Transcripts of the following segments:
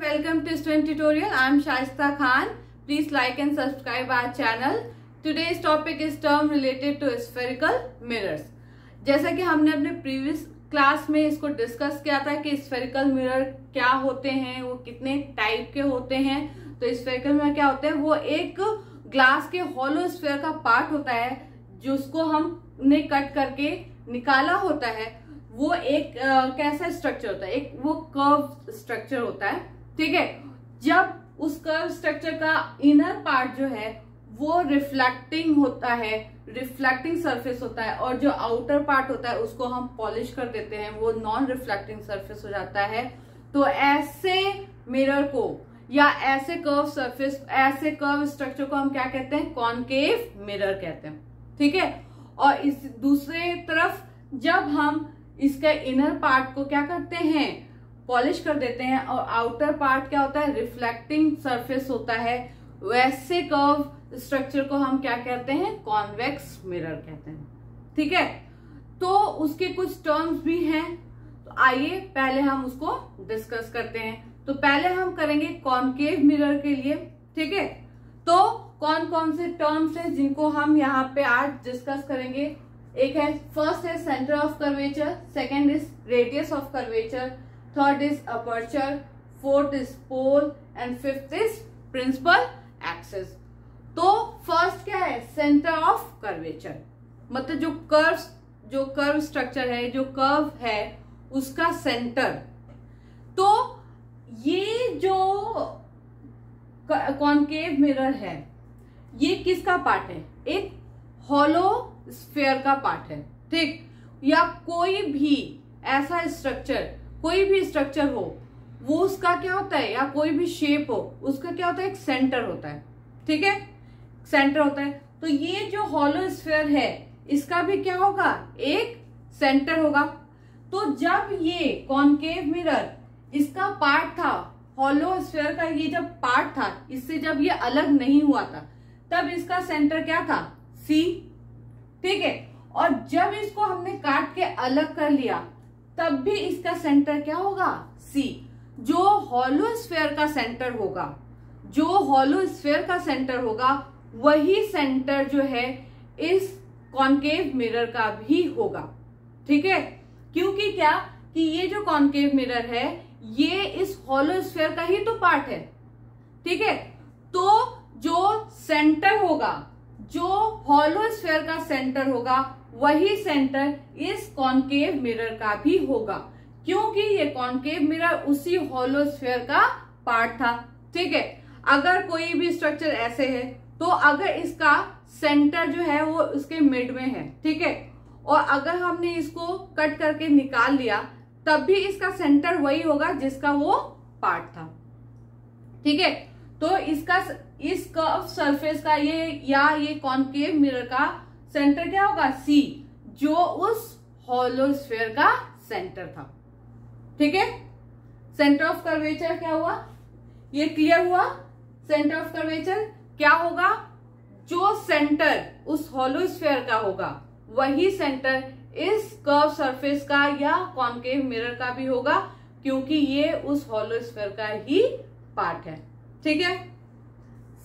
welcome to student tutorial. I am Shaista Khan. Please like and subscribe our channel. Today's topic is term related to spherical mirrors. जैसा कि हमने अपने previous class में इसको discuss किया था कि स्फेरिकल मिरर क्या होते हैं वो कितने टाइप के होते हैं तो स्फेरिकल मिरर क्या होते हैं वो एक ग्लास के हॉलो स्फेयर का पार्ट होता है जिसको हमने कट करके निकाला होता है वो एक आ, कैसा स्ट्रक्चर होता है एक वो कर्व स्ट्रक्चर होता है ठीक है? जब उस कर्व स्ट्रक्चर का इनर पार्ट जो है, वो रिफ्लेक्टिंग होता है रिफ्लेक्टिंग सरफेस होता है और जो आउटर पार्ट होता है, उसको हम पॉलिश कर देते हैं, वो नॉन रिफ्लेक्टिंग सरफेस हो जाता है। तो ऐसे मिरर को या ऐसे कर्व सरफेस ऐसे कर्व स्ट्रक्चर को हम क्या कहते हैं? कॉनकेव मिरर कहते हैं। ठीक है? और इस दूसरे तरफ़, जब हम इसके इनर पार्ट को क्या करते हैं? पॉलिश कर देते हैं और आउटर पार्ट क्या होता है? रिफ्लेक्टिंग सरफेस होता है। वैसे कर्व स्ट्रक्चर को हम क्या कहते हैं? कॉन्वेक्स मिरर कहते हैं। ठीक है? तो उसके कुछ टर्म्स भी हैं। तो आइए पहले हम उसको डिस्कस करते हैं। तो पहले हम करेंगे कॉन्केव मिरर के लिए। ठीक है? तो कौन कौन से टर्म्स हैं जिनको हम यहाँ पे आज डिस्कस करेंगे? एक है फ़र्स्ट है centre of curvature second is radius of curvature third is aperture fourth is pole and fifth is principal axis तो फ़र्स्ट क्या है? सेंटर ऑफ़ कर्वेचर मतलब जो कर्व जो कर्व स्ट्रक्चर है, जो कर्व है, उसका सेंटर तो ये जो कॉन्केव मिरर है, ये किसका पार्ट है? एक हॉलो स्फेयर का पार्ट है. ठीक? या कोई भी ऐसा स्ट्रक्चर कोई भी स्ट्रक्चर हो, वो उसका क्या होता है, या कोई भी शेप हो, उसका क्या होता है, एक सेंटर होता है। ठीक है? सेंटर होता है। तो ये जो हॉलो स्फेयर है, इसका भी क्या होगा? एक सेंटर होगा। तो जब ये कॉन्केव मिरर इसका पार्ट था हॉलो स्फेयर का ये जब पार्ट था, इससे जब ये अलग नहीं हुआ था, तब इसका सेंटर क्या था? सी ठीक है? और जब इसको हमने काट के अलग कर लिया तब भी इसका सेंटर क्या होगा? सी जो हॉलो स्फेयर का सेंटर होगा, जो हॉलो स्फेयर का सेंटर होगा, वही सेंटर जो है, इस कॉन्केव मिरर का भी होगा। ठीक है? क्योंकि क्या? कि ये जो कॉन्केव मिरर है, ये इस हॉलो स्फेयर का ही तो पार्ट है। ठीक है? तो जो सेंटर होगा जो हॉलो स्फेयर का सेंटर होगा, वही सेंटर इस कॉन्केव मिरर का भी होगा। क्योंकि ये कॉन्केव मिरर उसी हॉलो स्फेयर का पार्ट था, ठीक है? अगर कोई भी स्ट्रक्चर ऐसे है तो अगर इसका सेंटर जो है वो उसके मिड में है, ठीक है? और अगर हमने इसको कट करके निकाल लिया, तब भी इसका सेंटर वही होगा जिसका वो पार्ट था, ठीक है? तो इसका इस कर्व सरफेस का ये, या ये कॉन्केव मिरर का सेंटर क्या होगा? सी जो उस हॉलो स्फेयर का सेंटर था। ठीक है? सेंटर ऑफ़ कर्वेचर क्या हुआ? ये क्लियर हुआ? सेंटर ऑफ़ कर्वेचर क्या होगा? जो सेंटर उस हॉलो स्फेयर का होगा, वही सेंटर इस कर्व सरफेस का या कॉन्केव मिरर का भी होगा, क्योंकि ये उस हॉलो स्फेयर का ही पार्ट है। ठीक है?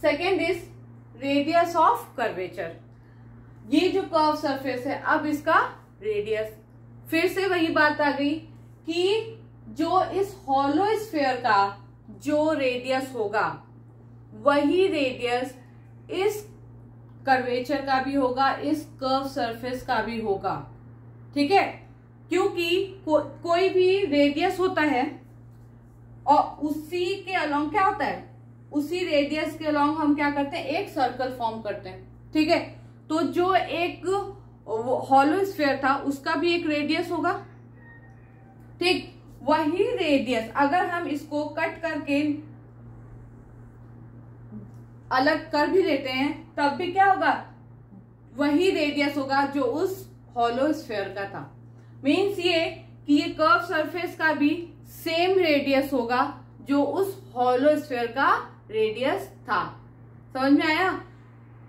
Second is radius of curvature ये जो कर्व सरफेस है अब इसका रेडियस फिर से वही बात आ गई कि जो इस हॉलो स्फेयर का जो रेडियस होगा वही रेडियस इस कर्वेचर का भी होगा इस कर्व सरफेस का भी होगा। ठीक है? क्योंकि को, कोई भी रेडियस होता है और उसी के अलोंग क्या होता है? उसी रेडियस के अलोंग हम क्या करते हैं? एक सर्कल फॉर्म करते हैं। ठीक है? तो जो एक हॉलो स्फेयर था, उसका भी एक रेडियस होगा। ठीक? वही रेडियस अगर हम इसको कट करके अलग कर भी देते हैं, तब भी क्या होगा? वही रेडियस होगा जो उस हॉलो स्फेयर का था। मीन्स ये कि ये कर्व सरफेस का भी सेम रेडियस होगा जो उस हॉलो स्फेयर का रेडियस था। समझ में आया?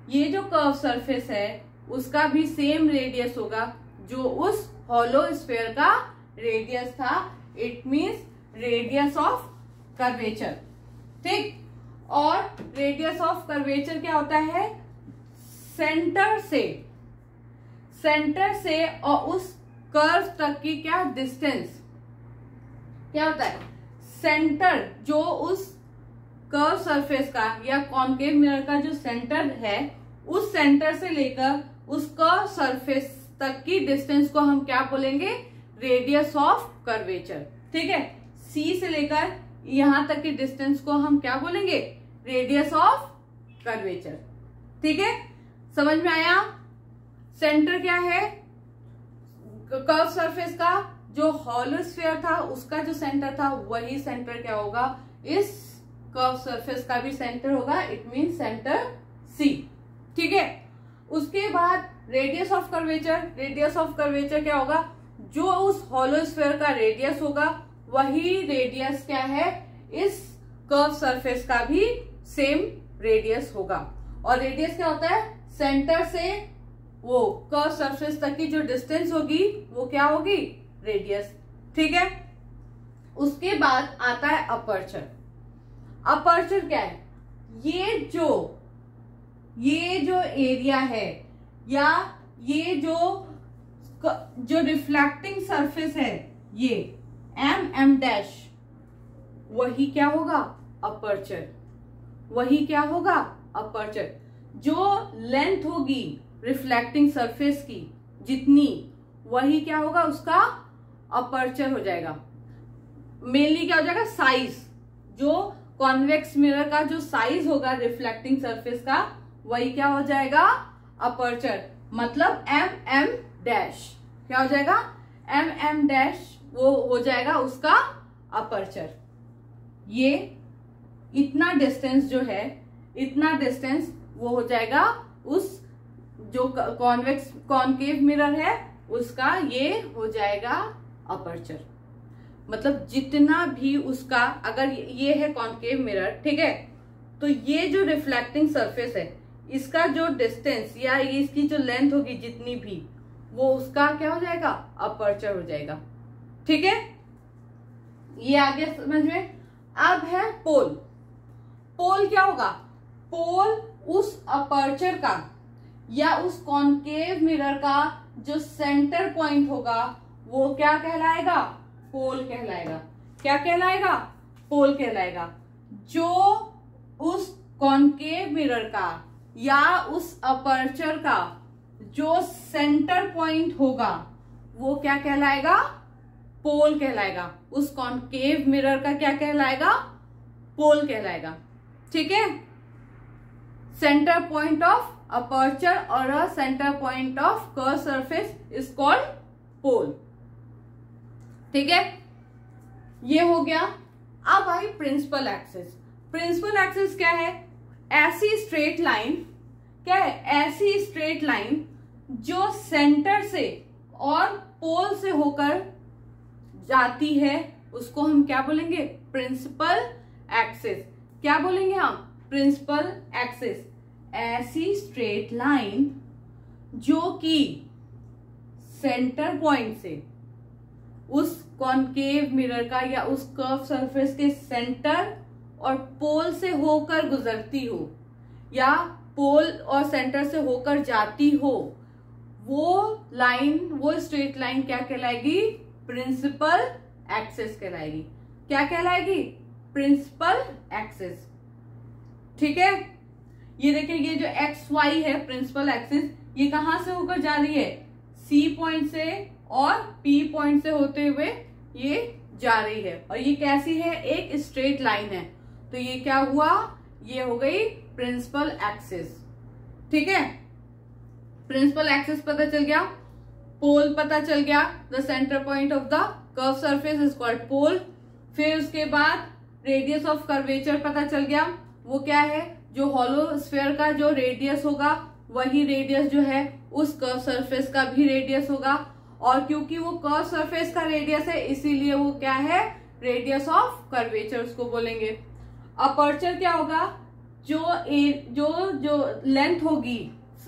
ये जो कर्व सरफेस है, उसका भी सेम रेडियस होगा जो उस हॉलो स्फेयर का रेडियस था। It means radius of curvature ठीक? और रेडियस ऑफ़ कर्वेचर क्या होता है? सेंटर से। सेंटर से और उस कर्व तक की क्या? डिस्टेंस क्या होता है? सेंटर जो उस कर्व सरफेस का या कॉन्केव मिरर का जो सेंटर है, उस सेंटर से लेकर उस कर्व सरफेस तक की डिस्टेंस को हम क्या बोलेंगे? रेडियस ऑफ़ कर्वेचर ठीक है? सी से लेकर यहाँ तक की डिस्टेंस को हम क्या बोलेंगे? रेडियस ऑफ़ कर्वेचर ठीक है? समझ में आया? सेंटर क्या है? कर्व सरफेस का जो हॉलोस्फेयर था, उसका जो सेंटर था, वही सेंटर क्या होगा? इस कर्व सरफेस का भी सेंटर होगा इट मीन सेंटर सी ठीक है? उसके बाद radius of curvature radius of curvature क्या होगा? जो उस हॉलोस्फेयर का रेडियस होगा, वही रेडियस क्या है? इस कर्व सरफेस का भी सेम रेडियस होगा। और रेडियस क्या होता है? सेंटर से वो कर्व सरफेस तक की जो डिस्टेंस होगी, वो क्या होगी? रेडियस ठीक है? उसके बाद आता है अपर्चर अपर्चर क्या है? ये जो ये जो एरिया है, या ये जो जो रिफ्लेक्टिंग सरफेस है, ये एम एम डैश वही क्या होगा? अपर्चर वही क्या होगा? अपर्चर जो लेंथ होगी रिफ्लेक्टिंग सरफेस की, जितनी, वही क्या होगा? उसका अपर्चर हो जाएगा। मेनली क्या हो जाएगा? साइज़ जो कॉन्वेक्स मिरर का जो साइज़ होगा रिफ्लेक्टिंग सरफेस का, वही क्या हो जाएगा? अपर्चर मतलब एम एम डैश क्या हो जाएगा? एम एम डैश वो हो जाएगा उसका अपर्चर ये इतना डिस्टेंस जो है, इतना डिस्टेंस वो हो जाएगा उस जो कॉन्वेक्स कॉन्केव मिरर है, उसका ये हो जाएगा अपर्चर मतलब जितना भी उसका, अगर ये है कॉन्केव मिरर ठीक है? तो ये जो रिफ्लेक्टिंग सरफेस है, इसका जो डिस्टेंस या इसकी जो लेंथ होगी जितनी भी, वो उसका क्या हो जाएगा? अपर्चर हो जाएगा। ठीक है? ये आगे समझ में? अब है पोल पोल क्या होगा? पोल उस अपर्चर का या उस कॉन्केव मिरर का जो सेंटर पॉइंट होगा, वो क्या कहलाएगा? पोल कहलाएगा। क्या कहलाएगा? पोल कहलाएगा। जो उस कॉन्केव मिरर का या उस अपर्चर का जो सेंटर पॉइंट होगा, वो क्या कहलाएगा? पोल कहलाएगा। उस कॉन्केव मिरर का क्या कहलाएगा? पोल कहलाएगा। ठीक है? सेंटर पॉइंट ऑफ़ अपर्चर और centre point of curve surface is called pole ठीक है? ये हो गया अब आई प्रिंसिपल एक्सिस। प्रिंसिपल एक्सिस क्या है? ऐसी स्ट्रेट लाइन, क्या है? ऐसी स्ट्रेट लाइन जो सेंटर से और पोल से होकर जाती है। उसको हम क्या बोलेंगे? Principal axis. क्या बोलेंगे हम? Principal axis. ऐसी स्ट्रेट लाइन जो कि सेंटर पॉइंट से उस कॉन्केव मिरर का या उस कर्व सरफेस के सेंटर और पोल से होकर गुजरती हो, या पोल और सेंटर से होकर जाती हो, वो लाइन वो स्ट्रेट लाइन क्या कहलाएगी? प्रिंसिपल एक्सेस कहलाएगी। क्या कहलाएगी? प्रिंसिपल एक्सेस ठीक है? ये देखिए, ये जो एक्स वाई है प्रिंसिपल एक्सेस ये कहाँ से होकर जा रही है? सी पॉइंट से और पी पॉइंट से होते हुए ये जा रही है। और ये कैसी है? एक स्ट्रेट लाइन है। तो ये क्या हुआ? ये हो गई प्रिंसिपल एक्सिस ठीक है? प्रिंसिपल एक्सिस पता चल गया। पोल पता चल गया। The centre point of the curve surface is called pole फिर उसके बाद रेडियस ऑफ़ कर्वेचर पता चल गया। वो क्या है? जो हॉलो स्फेयर का जो रेडियस होगा, वही रेडियस जो है, उस कर्व सरफेस का भी रेडियस होगा। और क्योंकि वो कर्व सरफेस का रेडियस है इसीलिए वो क्या है? रेडियस ऑफ़ कर्वेचर उसको बोलेंगे। अपर्चर क्या होगा? जो ए, जो जो लेंथ होगी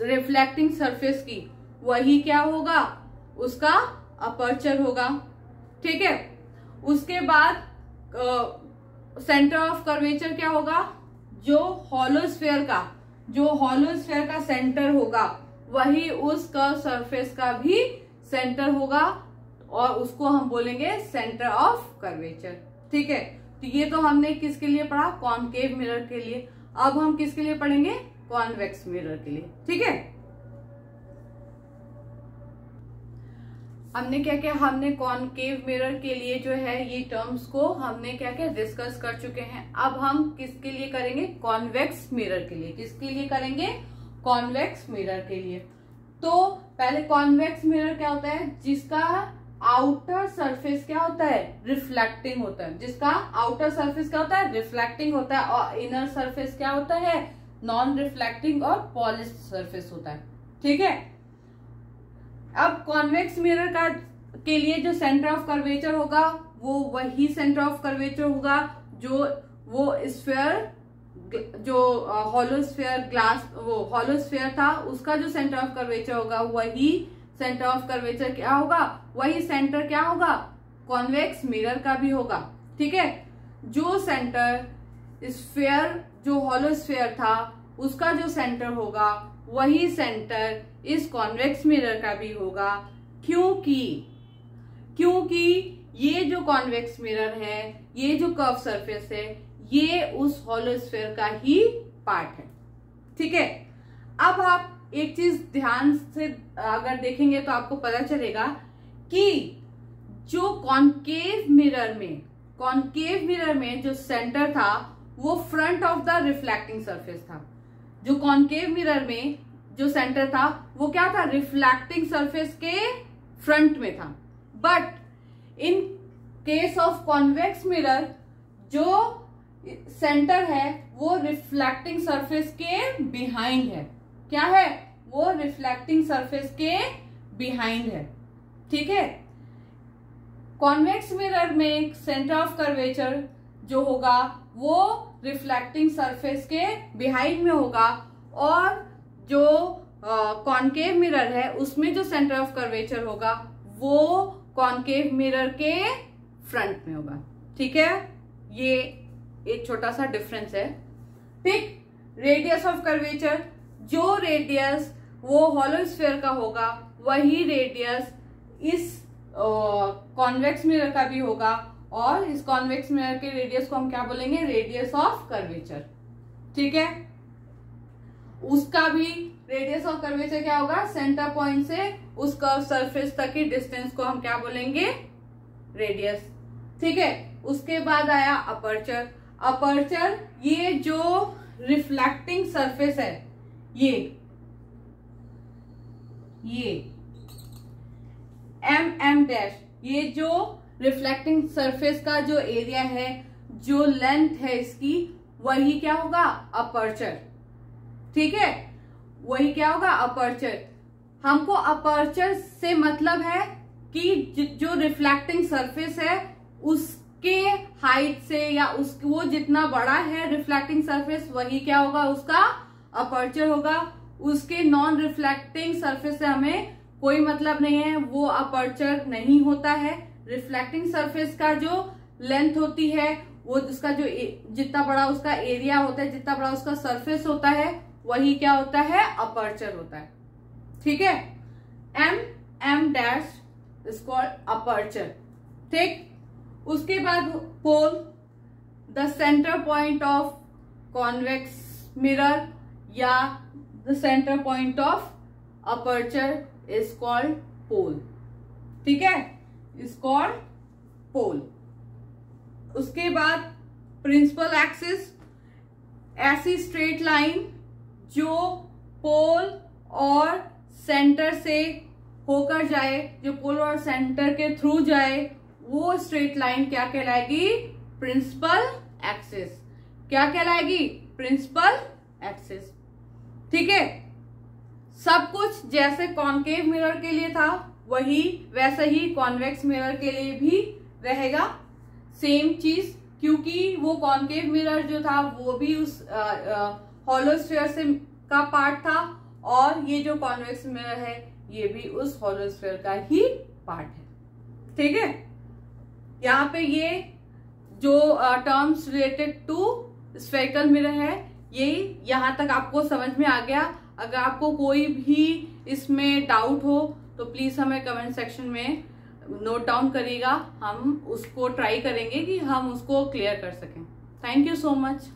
रिफ्लेक्टिंग सरफेस की वही क्या होगा? उसका अपर्चर होगा। ठीक है? उसके बाद सेंटर ऑफ़ कर्वेचर क्या होगा? जो हॉलोस्फेयर का जो हॉलोस्फेयर का सेंटर होगा वही उस कर्व सरफेस का भी सेंटर होगा और उसको हम बोलेंगे सेंटर ऑफ़ कर्वेचर। ठीक है? तो ये तो हमने किसके लिए पढ़ा? कॉनकेव मिरर के लिए। अब हम किसके लिए पढ़ेंगे? कॉन्वेक्स मिरर के लिए। ठीक है? हमने क्या क्या हमने कॉनकेव मिरर के लिए जो है ये टर्म्स को हमने क्या क्या डिस्कस कर चुके हैं। अब हम किसके लिए करेंगे? कॉन्वेक्स मिरर के लिए। किसके लिए करेंगे? कॉन्वेक्स मिरर के लिए। तो पहले कॉन्वेक्स मिरर क्या होता है? जिसका आउटर सरफेस क्या होता है? रिफ्लेक्टिंग होता है। जिसका आउटर सरफेस क्या होता है? रिफ्लेक्टिंग होता है। और इनर सरफेस क्या होता है? नॉन रिफ्लेक्टिंग और पॉलिश सरफेस होता है। ठीक है? अब कॉन्वेक्स मिरर का, के लिए जो सेंटर ऑफ़ कर्वेचर होगा, वो वही सेंटर ऑफ़ कर्वेचर होगा, जो वो स्फेयर जो हॉलोस्फेयर ग्लास वो हॉलोस्फेयर था, उसका जो सेंटर ऑफ़ कर्वेचर होगा, वही सेंटर ऑफ़ कर्वेचर क्या होगा? वही सेंटर क्या होगा? कॉन्वेक्स मिरर का भी होगा, ठीक है? जो सेंटर स्फेयर जो हॉलोस्फेयर था, उसका जो सेंटर होगा, वही सेंटर इस कॉन्वेक्स मिरर का भी होगा, क्योंकि क्योंकि ये जो कॉन्वेक्स मिरर है, ये जो कर्व सरफेस है ये उस हॉलोस्फेयर का ही पार्ट है। ठीक है? अब आप एक चीज़ ध्यान से अगर देखेंगे तो आपको पता चलेगा कि जो कॉन्केव मिरर में कॉन्केव मिरर में जो सेंटर था, वो front of the reflecting surface था। जो कॉन्केव मिरर में जो सेंटर था, वो क्या था? रिफ्लेक्टिंग सरफेस के फ्रंट में था। But in case of convex mirror जो सेंटर है वो रिफ्लेक्टिंग सरफेस के बिहाइंड है। क्या है? वो रिफ्लेक्टिंग सरफेस के बिहाइंड है। ठीक है? कॉन्वेक्स मिरर में सेंटर ऑफ़ कर्वेचर जो होगा वो रिफ्लेक्टिंग सरफेस के बिहाइंड में होगा और जो कॉन्केव uh, मिरर है उसमें जो सेंटर ऑफ़ कर्वेचर होगा वो कॉन्केव मिरर के फ्रंट में होगा। ठीक है? ये एक छोटा सा डिफरेंस है। ठीक रेडियस ऑफ़ कर्वेचर जो रेडियस वो हॉलो स्फेयर का होगा, वही रेडियस इस कॉन्वेक्स मिरर का भी होगा, और इस कॉन्वेक्स मिरर के रेडियस को हम क्या बोलेंगे? रेडियस ऑफ़ कर्वेचर ठीक है? उसका भी रेडियस ऑफ़ कर्वेचर क्या होगा? सेंटर पॉइंट से उस कर्व सरफेस तक की डिस्टेंस को हम क्या बोलेंगे? रेडियस ठीक है? उसके बाद आया अपर्चर अपर्चर ये जो रिफ्लेक्टिंग सरफेस है, ये ये एम एम डैश ये जो रिफ्लेक्टिंग सरफेस का जो एरिया है, जो लेंथ है इसकी, वही क्या होगा? अपर्चर ठीक है? वही क्या होगा? अपर्चर हमको अपर्चर से मतलब है कि जो रिफ्लेक्टिंग सरफेस है उसके हाइट से या उस, वो जितना बड़ा है रिफ्लेक्टिंग सरफेस वही क्या होगा? उसका अपर्चर होगा। उसके नॉन रिफ्लेक्टिंग सरफेस से हमें कोई मतलब नहीं है। वो अपर्चर नहीं होता है। रिफ्लेक्टिंग सरफेस का जो लेंथ होती है, वो उसका जो जितना बड़ा उसका एरिया होता है, जितना बड़ा उसका सरफेस होता है, वही क्या होता है? अपर्चर होता है। ठीक है? M M dash is called aperture ठीक? उसके बाद pole the centre point of convex mirror या the centre point of aperture is called pole ठीक है? इज़ कॉल्ड पोल उसके बाद प्रिंसिपल एक्सिस ऐसी स्ट्रेट लाइन जो पोल और सेंटर से होकर जाए, जो पोल और सेंटर के थ्रू जाए वो स्ट्रेट लाइन क्या कहलाएगी? प्रिंसिपल एक्सिस क्या कहलाएगी? प्रिंसिपल एक्सिस ठीक है? सब कुछ जैसे कॉन्केव मिरर के लिए था, वही वैसे ही कॉन्वेक्स मिरर के लिए भी रहेगा। सेम चीज़, क्योंकि वो कॉन्केव मिरर जो था, वो भी उस हॉलोस्फेयर से का पार्ट था, और ये जो कॉन्वेक्स मिरर है, ये भी उस हॉलोस्फेयर का ही पार्ट है। ठीक है? यहाँ पे ये जो terms related to spherical mirror है यही यहाँ तक आपको समझ में आ गया। अगर आपको कोई भी इसमें डाउट हो तो प्लीज़ हमें कमेंट सेक्शन में नोट डाउन करिएगा। हम उसको ट्राई करेंगे कि हम उसको क्लियर कर सकें। Thank you so much